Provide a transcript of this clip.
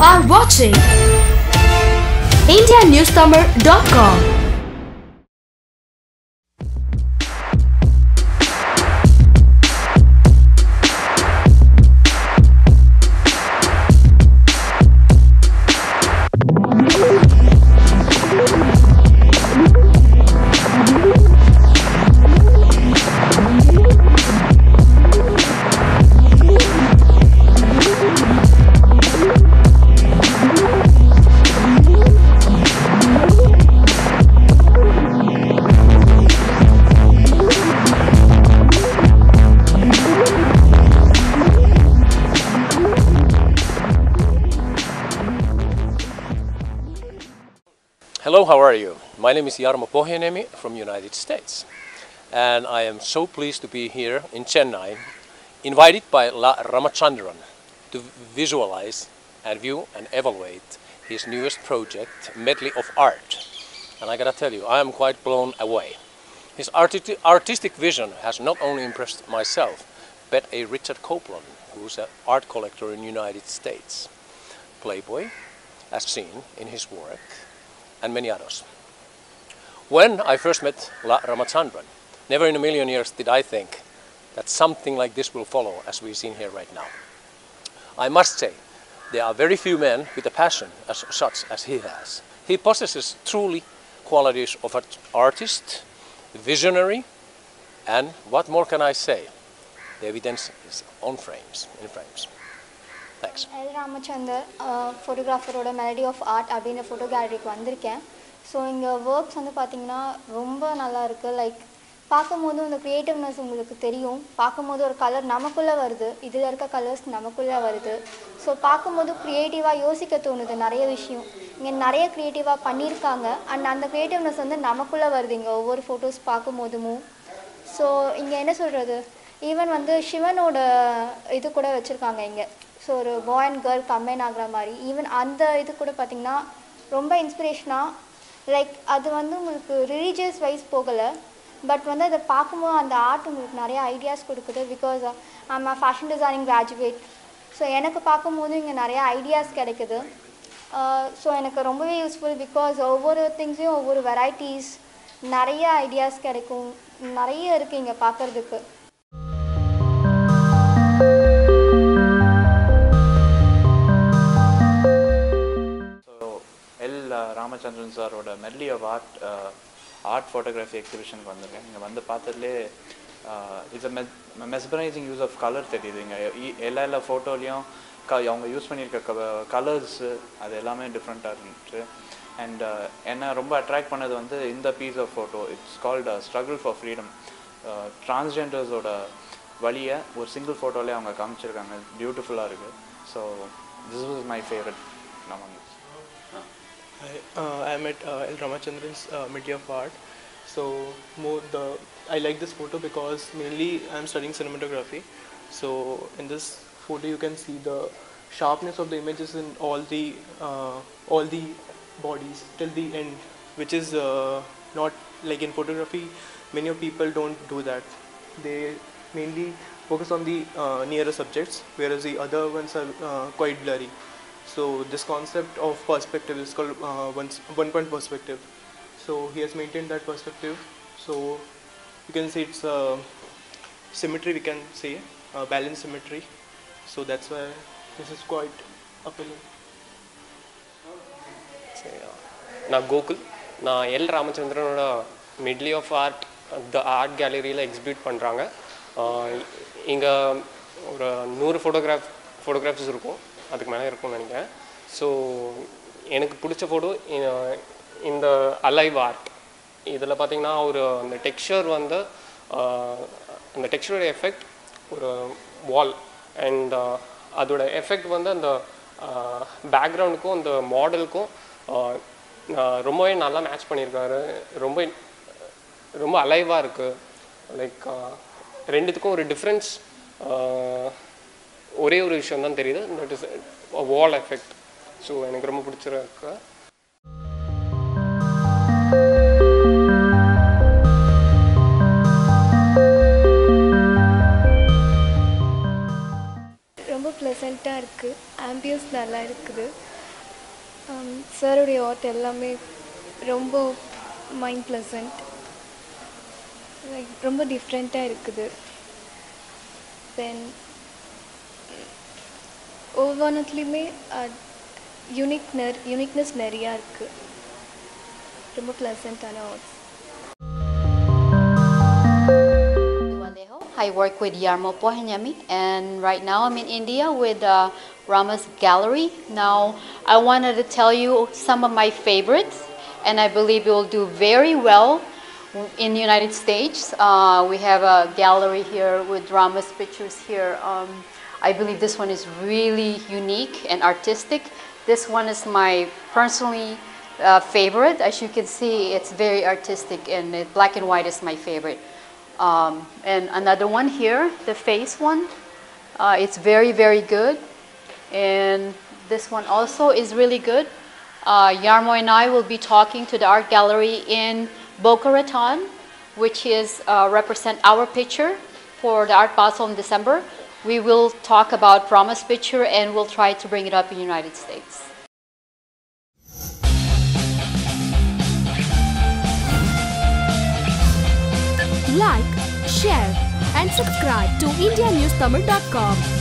are watching IndiaNewsTamil.com. Hello, how are you? My name is Jarmo Pohjaniemi from United States, and I am so pleased to be here in Chennai, invited by L Ramachandran to visualize and view and evaluate his newest project, Medley of Art. And I gotta tell you, I am quite blown away. His arti- artistic vision has not only impressed myself, but a Richard Copeland, who's an art collector in United States. Playboy, as seen in his work, and many others. When I first met L Ramachandran, never in a million years did I think that something like this will follow as we've seen here right now. I must say, there are very few men with a passion as such as he has. He possesses truly qualities of an artist, visionary, and what more can I say? The evidence is on frames, in frames. Thanks L Ramachandar ஃபோட்டோகிராஃபரோட melody of art அப்படின்ற photo கேலரிக்கு வந்திருக்கேன். So இங்கே works வந்து பார்த்தீங்கன்னா ரொம்ப நல்லா இருக்குது like பார்க்கும்போது இந்த க்ரியேட்டிவ்னஸ் உங்களுக்கு தெரியும். பார்க்கும்போது ஒரு கலர் நமக்குள்ளே வருது. இதில் இருக்க கலர்ஸ் நமக்குள்ளே வருது. ஸோ பார்க்கும்போது க்ரியேட்டிவாக யோசிக்க தோணுது நிறைய விஷயம். இங்கே நிறைய க்ரியேட்டிவாக பண்ணியிருக்காங்க. அண்ட் அந்த க்ரியேட்டிவ்னஸ் வந்து நமக்குள்ளே வருது இங்கே ஒவ்வொரு ஃபோட்டோஸ் பார்க்கும்போதும். ஸோ இங்கே என்ன சொல்கிறது ஈவன் வந்து சிவனோட இது கூட வச்சுருக்காங்க இங்கே. ஸோ ஒரு பாய் அண்ட் கேர்ள் கம்பைன் ஆகிற மாதிரி. ஈவன் அந்த இது கூட பார்த்திங்கன்னா ரொம்ப இன்ஸ்பிரேஷனாக லைக் அது வந்து உங்களுக்கு ரிலீஜியஸ் வைஸ் போகலை பட் வந்து அதை பார்க்கும்போது அந்த ஆர்ட் உங்களுக்கு நிறைய ஐடியாஸ் கொடுக்குது because I'm a fashion designing graduate so எனக்கு பார்க்கும்போது இங்கே நிறையா ஐடியாஸ் கிடைக்குது. Uh, ஸோ எனக்கு ரொம்பவே யூஸ்ஃபுல் பிகாஸ் ஒவ்வொரு திங்ஸையும் ஒவ்வொரு வெரைட்டிஸ் நிறைய ஐடியாஸ் கிடைக்கும். நிறைய இருக்குது இங்கே பார்க்குறதுக்கு. ராமச்சந்திரன் சாரோட medley of art art photography எக்ஸிபிஷனுக்கு வந்திருக்கேன். இங்கே வந்து பார்த்ததுலே it's a mess mesmerizing use of colour தெரியுது இங்கே. எல்லா எல்லா ஃபோட்டோலையும் க அவங்க யூஸ் பண்ணியிருக்க க கலர்ஸு அது எல்லாமே டிஃப்ரெண்ட்டாக இருந்துச்சு. அண்ட் என்னை ரொம்ப அட்ராக்ட் பண்ணது வந்து இந்த piece of photo it's called struggle for freedom டிரான்ஸ்ஜெண்டர்ஸோட வழியை ஒரு சிங்கிள் ஃபோட்டோலேயே அவங்க காமிச்சிருக்காங்க. பியூட்டிஃபுல்லாக இருக்குது so this was my favourite நம்ம Hi, uh, I'm at uh, L. Ramachandran's uh, Medley of Art. So more the I like this photo because mainly I'm studying cinematography. So in this photo you can see the sharpness of the images in all the uh, all the bodies till the end, which is uh, not like in photography. Many of people don't do that. They mainly focus on the uh, nearer subjects, whereas the other ones are uh, quite blurry. So this concept of perspective is called uh, one, one point perspective. So he has maintained that perspective. So you can say it's uh, symmetry. We can say uh, balanced symmetry. So that's why this is quite appealing. சரியா நான் கோகுல் நான் L ராமச்சந்திரனோட medley of art the art கேலரியில் exhibit பண்ணுறாங்க இங்கே ஒரு நூறு photograph photographs இருக்கும் அதுக்கு மேலே இருக்கும்னு நினைக்கிறேன். ஸோ எனக்கு பிடிச்ச ஃபோட்டோ இந்த அலைவ் ஆர்ட் இதில் பார்த்தீங்கன்னா ஒரு அந்த டெக்ஸ்சர் வந்து அந்த டெக்ஸ்டர் எஃபெக்ட் ஒரு வால் அண்ட் அதோட எஃபெக்ட் வந்து அந்த பேக்ரவுண்டுக்கும் அந்த மாடலுக்கும் ரொம்பவே நல்லா மேட்ச் பண்ணியிருக்காரு. ரொம்ப ரொம்ப அலைவாக இருக்குது லைக் ரெண்டுத்துக்கும் ஒரு டிஃப்ரென்ஸ் ஒரே ஒரு விஷயம் தான் தெரியுது that is wall effect so எனக்கு ரொம்ப பிடிச்சிருக்கு ரொம்ப ப்ளசண்ட்டாக இருக்குது ஆம்பியன்ஸ் நல்லா இருக்குது. Um, சாருடைய ஆர்ட் எல்லாமே ரொம்ப மைண்ட் ப்ளசண்ட் லைக் ரொம்ப டிஃப்ரெண்ட்டாக இருக்குது. தென் யூனிக் நெர் யூனிக்னஸ் நிறையா இருக்குது ரொம்ப I work with Jarmo Pohjaniemi and right now I'm in India with uh, Rama's Gallery. Now I wanted to tell you some of my favorites and I believe you will do very well in the United States. Uh, we have a gallery here with Rama's pictures here. Um, I believe this one is really unique and artistic. This one is my personally uh, favorite. As you can see, it's very artistic, and it, black and white is my favorite. Um, and another one here, the face one, uh, it's very, very good. And this one also is really good. Uh, Jarmo and I will be talking to the art gallery in Boca Raton, which is uh, represent our picture for the Art Basel in December. We will talk about promise picture and we'll try to bring it up in the United States. Like, share, and subscribe to IndiaNewsTamil.com.